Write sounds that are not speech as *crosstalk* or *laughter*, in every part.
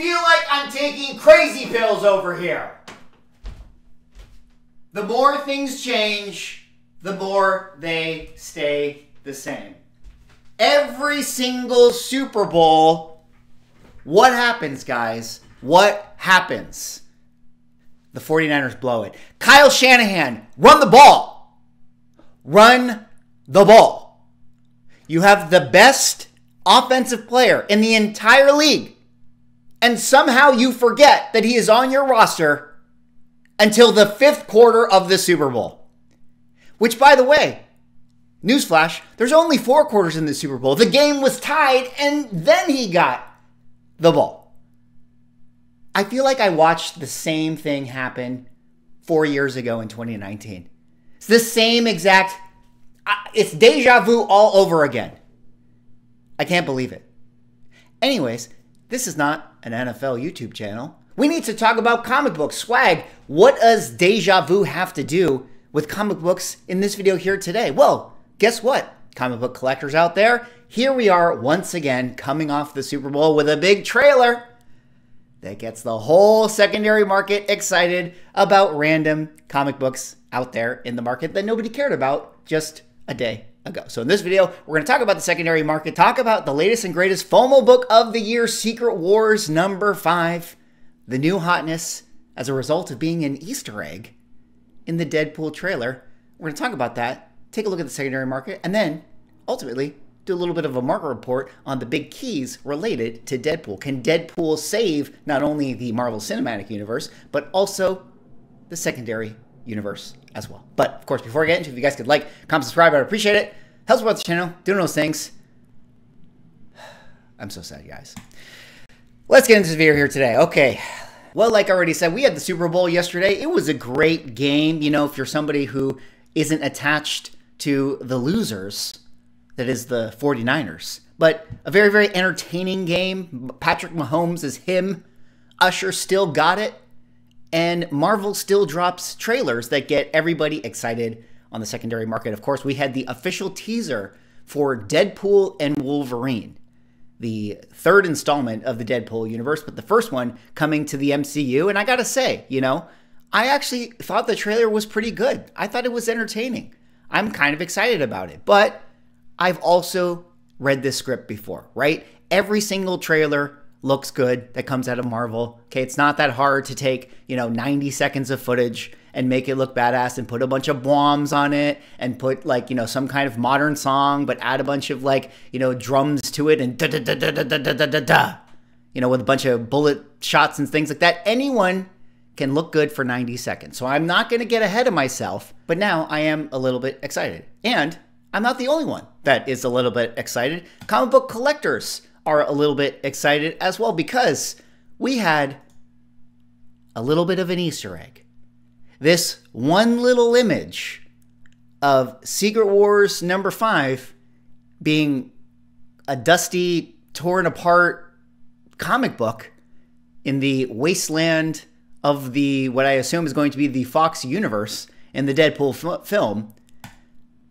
feel like I'm taking crazy pills over here. The more things change, the more they stay the same. Every single Super Bowl, what happens, guys? What happens? The 49ers blow it. Kyle Shanahan, run the ball. Run the ball. You have the best offensive player in the entire league, and somehow you forget that he is on your roster until the fifth quarter of the Super Bowl. Which, by the way, newsflash, there's only four quarters in the Super Bowl. The game was tied, and then he got the ball. I feel like I watched the same thing happen four years ago in 2019. It's the same exact, it's deja vu all over again. I can't believe it. Anyways, this is not an NFL YouTube channel. We need to talk about comic book Swag, what does deja vu have to do with comic books in this video here today? Well, guess what? Comic book collectors out there, here we are once again coming off the Super Bowl with a big trailer that gets the whole secondary market excited about random comic books out there in the market that nobody cared about just a day ago. So in this video, we're going to talk about the secondary market, talk about the latest and greatest FOMO book of the year, Secret Wars number 5, the new hotness as a result of being an Easter egg in the Deadpool trailer. We're going to talk about that, take a look at the secondary market, and then ultimately do a little bit of a market report on the big keys related to Deadpool. Can Deadpool save not only the Marvel Cinematic Universe, but also the secondary universe as well. But of course, before I get into it, if you guys could like, comment, subscribe, I'd appreciate it. Helps support the channel, doing those things. *sighs* I'm so sad, guys. Let's get into the video here today. Okay. Well, like I already said, we had the Super Bowl yesterday. It was a great game. You know, if you're somebody who isn't attached to the losers, that is the 49ers. But a very, very entertaining game. Patrick Mahomes is him. Usher still got it. And Marvel still drops trailers that get everybody excited on the secondary market. Of course, we had the official teaser for Deadpool and Wolverine, the third installment of the Deadpool universe, but the first one coming to the MCU. And I gotta say, you know, I actually thought the trailer was pretty good. I thought it was entertaining. I'm kind of excited about it. But I've also read this script before, right? Every single trailer looks good that comes out of Marvel. Okay, it's not that hard to take, you know, 90 seconds of footage and make it look badass and put a bunch of bombs on it and put like, you know, some kind of modern song, but add a bunch of like, you know, drums to it and da da da da da da da da da. You know, with a bunch of bullet shots and things like that. Anyone can look good for 90 seconds. So I'm not going to get ahead of myself, but now I am a little bit excited. And I'm not the only one that is a little bit excited. Comic book collectors are a little bit excited as well because we had a little bit of an Easter egg. This one little image of Secret Wars number five being a dusty, torn apart comic book in the wasteland of the what I assume is going to be the Fox universe in the Deadpool film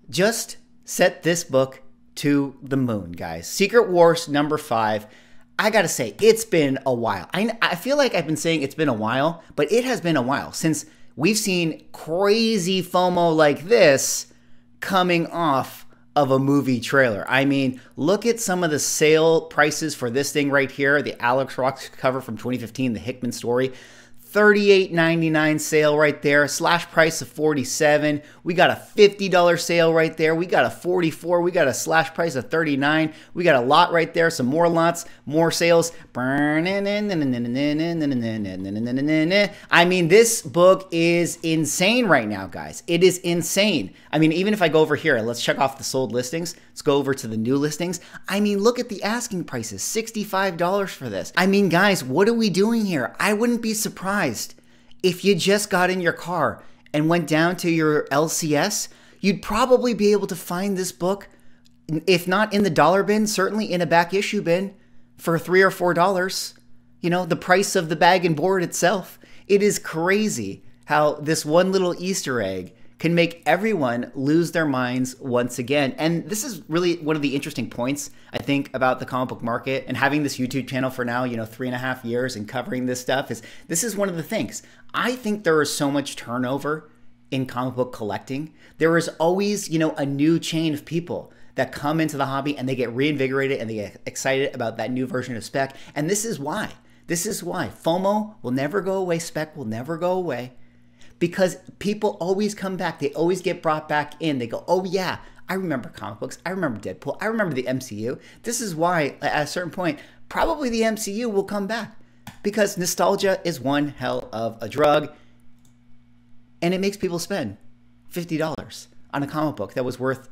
just set this book to the moon, guys. Secret Wars number five. I gotta say, it's been a while. I, I feel like I've been saying it's been a while, but it has been a while since we've seen crazy FOMO like this coming off of a movie trailer. I mean, look at some of the sale prices for this thing right here the Alex Ross cover from 2015, the Hickman story. $38.99 sale right there, slash price of 47. We got a $50 sale right there. We got a 44. We got a slash price of 39. We got a lot right there, some more lots, more sales. I mean, this book is insane right now, guys. It is insane. I mean, even if I go over here, let's check off the sold listings. Let's go over to the new listings. I mean, look at the asking prices, $65 for this. I mean, guys, what are we doing here? I wouldn't be surprised surprised if you just got in your car and went down to your LCS, you'd probably be able to find this book, if not in the dollar bin, certainly in a back issue bin for three or four dollars. You know, the price of the bag and board itself. It is crazy how this one little Easter egg can make everyone lose their minds once again. And this is really one of the interesting points, I think, about the comic book market and having this YouTube channel for now, you know, three and a half years and covering this stuff is this is one of the things. I think there is so much turnover in comic book collecting. There is always, you know, a new chain of people that come into the hobby and they get reinvigorated and they get excited about that new version of spec. And this is why. This is why FOMO will never go away, spec will never go away because people always come back. They always get brought back in. They go, oh, yeah, I remember comic books. I remember Deadpool. I remember the MCU. This is why, at a certain point, probably the MCU will come back because nostalgia is one hell of a drug and it makes people spend $50 on a comic book that was worth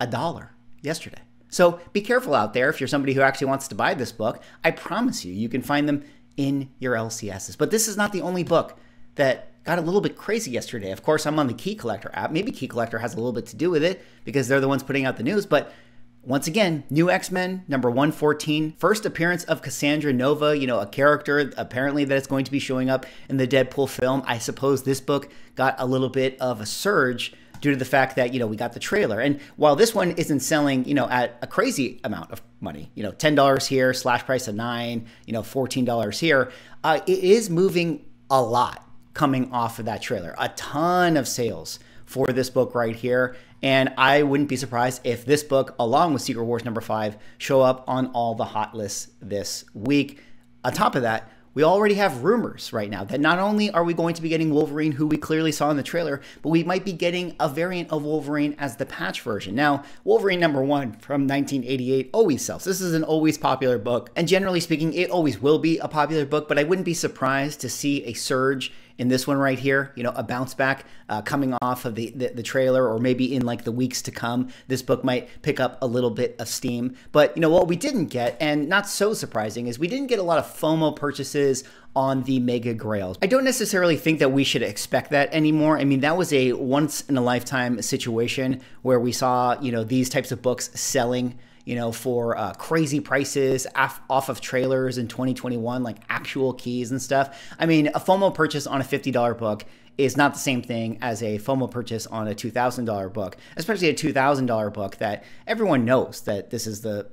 a dollar yesterday. So be careful out there if you're somebody who actually wants to buy this book. I promise you, you can find them in your LCSs. But this is not the only book that got a little bit crazy yesterday. Of course, I'm on the Key Collector app. Maybe Key Collector has a little bit to do with it because they're the ones putting out the news. But once again, new X Men, number 114. First appearance of Cassandra Nova, you know, a character apparently that is going to be showing up in the Deadpool film. I suppose this book got a little bit of a surge due to the fact that, you know, we got the trailer. And while this one isn't selling, you know, at a crazy amount of money, you know, $10 here, slash price of nine, you know, $14 here, uh, it is moving a lot coming off of that trailer. A ton of sales for this book right here. And I wouldn't be surprised if this book, along with Secret Wars number five, show up on all the hot lists this week. On top of that, we already have rumors right now that not only are we going to be getting Wolverine, who we clearly saw in the trailer, but we might be getting a variant of Wolverine as the patch version. Now, Wolverine number one from 1988 always sells. This is an always popular book, and generally speaking, it always will be a popular book, but I wouldn't be surprised to see a surge in this one right here, you know, a bounce back uh, coming off of the, the, the trailer, or maybe in like the weeks to come, this book might pick up a little bit of steam. But you know what we didn't get, and not so surprising, is we didn't get a lot of FOMO purchases on the Mega Grails. I don't necessarily think that we should expect that anymore. I mean, that was a once in a lifetime situation where we saw, you know, these types of books selling you know, for uh, crazy prices off, off of trailers in 2021, like actual keys and stuff. I mean, a FOMO purchase on a $50 book is not the same thing as a FOMO purchase on a $2,000 book, especially a $2,000 book that everyone knows that this is the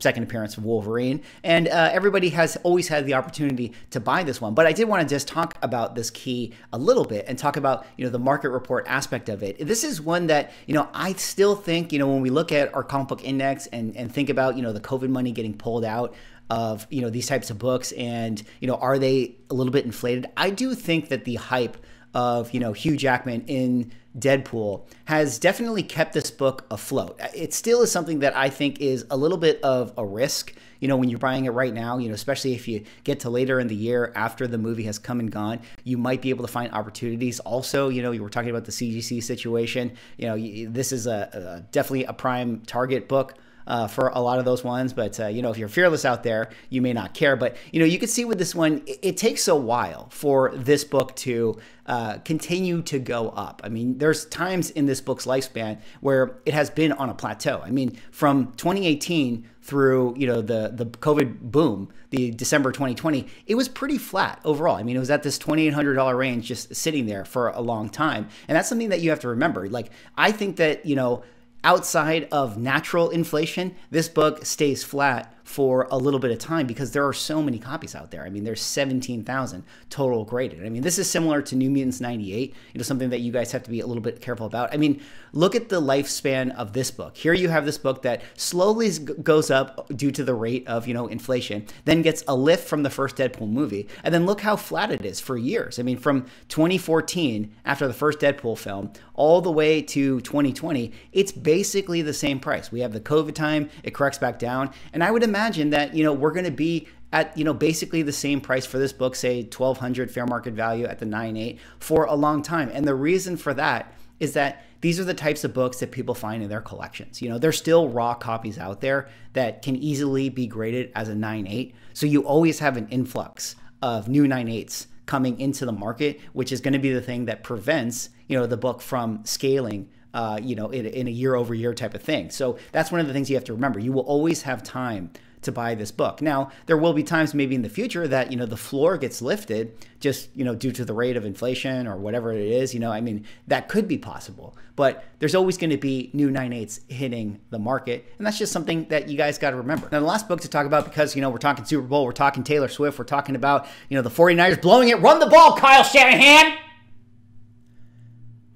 second appearance of Wolverine. And uh, everybody has always had the opportunity to buy this one. But I did want to just talk about this key a little bit and talk about, you know, the market report aspect of it. This is one that, you know, I still think, you know, when we look at our comic book index and, and think about, you know, the COVID money getting pulled out of, you know, these types of books and, you know, are they a little bit inflated? I do think that the hype of, you know, Hugh Jackman in Deadpool has definitely kept this book afloat. It still is something that I think is a little bit of a risk, you know, when you're buying it right now, you know, especially if you get to later in the year after the movie has come and gone, you might be able to find opportunities. Also, you know, you were talking about the CGC situation, you know, this is a, a definitely a prime target book uh, for a lot of those ones. But uh, you know, if you're fearless out there, you may not care. But you know, you can see with this one, it, it takes a while for this book to uh, continue to go up. I mean, there's times in this book's lifespan where it has been on a plateau. I mean, from 2018 through you know the the COVID boom, the December 2020, it was pretty flat overall. I mean, it was at this $2,800 range, just sitting there for a long time, and that's something that you have to remember. Like, I think that you know outside of natural inflation, this book stays flat for a little bit of time because there are so many copies out there. I mean, there's 17,000 total graded. I mean, this is similar to New Mutants 98, you know, something that you guys have to be a little bit careful about. I mean, look at the lifespan of this book. Here you have this book that slowly goes up due to the rate of, you know, inflation, then gets a lift from the first Deadpool movie. And then look how flat it is for years. I mean, from 2014 after the first Deadpool film all the way to 2020, it's basically the same price. We have the COVID time, it corrects back down, and I would imagine that, you know, we're going to be at, you know, basically the same price for this book, say 1200 fair market value at the 9.8 for a long time. And the reason for that is that these are the types of books that people find in their collections. You know, there's still raw copies out there that can easily be graded as a 9.8. So you always have an influx of new 9.8s coming into the market, which is going to be the thing that prevents, you know, the book from scaling uh, you know, in, in, a year over year type of thing. So that's one of the things you have to remember. You will always have time to buy this book. Now, there will be times maybe in the future that, you know, the floor gets lifted just, you know, due to the rate of inflation or whatever it is, you know, I mean, that could be possible. But there's always going to be new 9.8s hitting the market, and that's just something that you guys got to remember. Now, the last book to talk about because, you know, we're talking Super Bowl, we're talking Taylor Swift, we're talking about, you know, the 49ers blowing it, run the ball, Kyle Shanahan.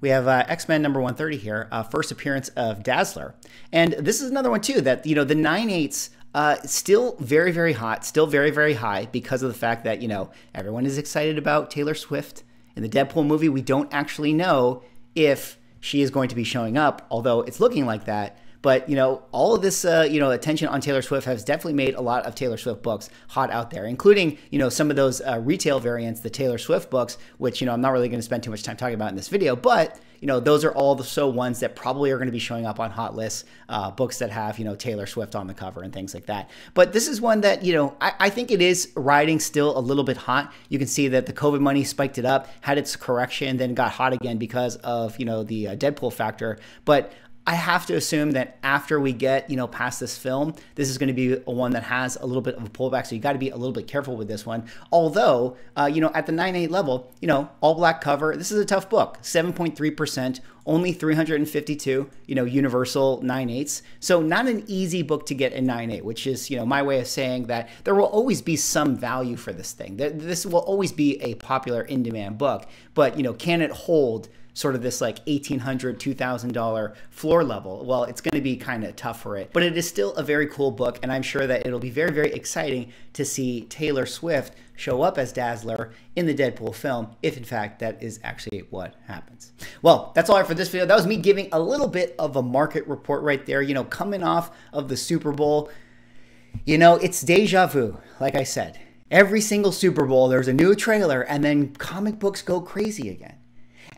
We have uh, X Men number 130 here, uh, first appearance of Dazzler. And this is another one, too, that, you know, the 9.8s uh, still very, very hot, still very, very high because of the fact that, you know, everyone is excited about Taylor Swift. In the Deadpool movie, we don't actually know if she is going to be showing up, although it's looking like that. But you know, all of this uh, you know attention on Taylor Swift has definitely made a lot of Taylor Swift books hot out there, including you know some of those uh, retail variants, the Taylor Swift books, which you know I'm not really going to spend too much time talking about in this video, but you know those are all the so ones that probably are going to be showing up on hot lists, uh, books that have you know Taylor Swift on the cover and things like that. But this is one that you know I, I think it is riding still a little bit hot. You can see that the COVID money spiked it up, had its correction, then got hot again because of you know the uh, Deadpool factor, but I have to assume that after we get, you know, past this film, this is going to be a one that has a little bit of a pullback. So you got to be a little bit careful with this one. Although, uh, you know, at the 9.8 level, you know, all black cover, this is a tough book. 7.3%, only 352, you know, universal 9.8s. So not an easy book to get in 9.8, which is, you know, my way of saying that there will always be some value for this thing. This will always be a popular in-demand book, but, you know, can it hold sort of this like $1,800, $2,000 floor level, well, it's going to be kind of tough for it. But it is still a very cool book, and I'm sure that it'll be very, very exciting to see Taylor Swift show up as Dazzler in the Deadpool film, if in fact that is actually what happens. Well, that's all have for this video. That was me giving a little bit of a market report right there, you know, coming off of the Super Bowl. You know, it's deja vu, like I said. Every single Super Bowl, there's a new trailer, and then comic books go crazy again.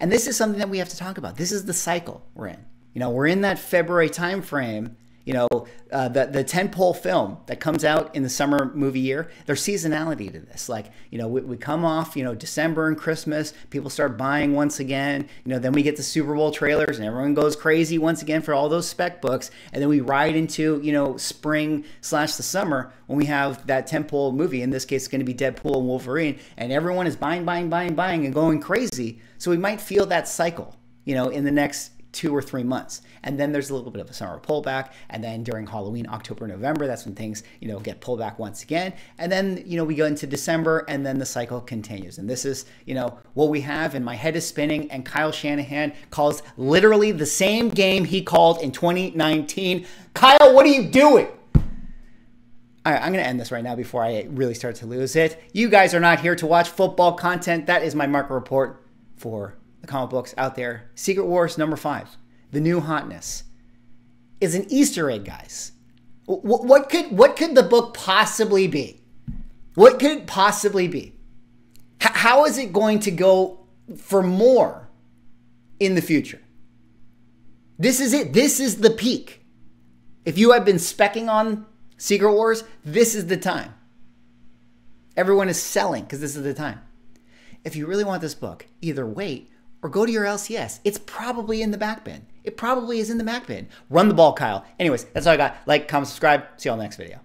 And this is something that we have to talk about. This is the cycle we're in. You know, we're in that February timeframe. You know, uh, the the tentpole film that comes out in the summer movie year. There's seasonality to this. Like, you know, we, we come off, you know, December and Christmas. People start buying once again. You know, then we get the Super Bowl trailers, and everyone goes crazy once again for all those spec books. And then we ride into, you know, spring slash the summer when we have that tentpole movie. In this case, it's going to be Deadpool and Wolverine, and everyone is buying, buying, buying, buying, and going crazy. So we might feel that cycle, you know, in the next two or three months. And then there's a little bit of a summer pullback. And then during Halloween, October, November, that's when things, you know, get pulled back once again. And then, you know, we go into December and then the cycle continues. And this is, you know, what we have. And my head is spinning. And Kyle Shanahan calls literally the same game he called in 2019. Kyle, what are you doing? All right, I'm going to end this right now before I really start to lose it. You guys are not here to watch football content. That is my market report for the comic books out there. Secret Wars number five, the new hotness, is an Easter egg, guys. What, what could what could the book possibly be? What could it possibly be? H- how is it going to go for more in the future? This is it. This is the peak. If you have been specking on Secret Wars, this is the time. Everyone is selling because this is the time. If you really want this book, either wait or go to your LCS. It's probably in the back bin. It probably is in the back bin. Run the ball, Kyle. Anyways, that's all I got. Like, comment, subscribe. See you all next video.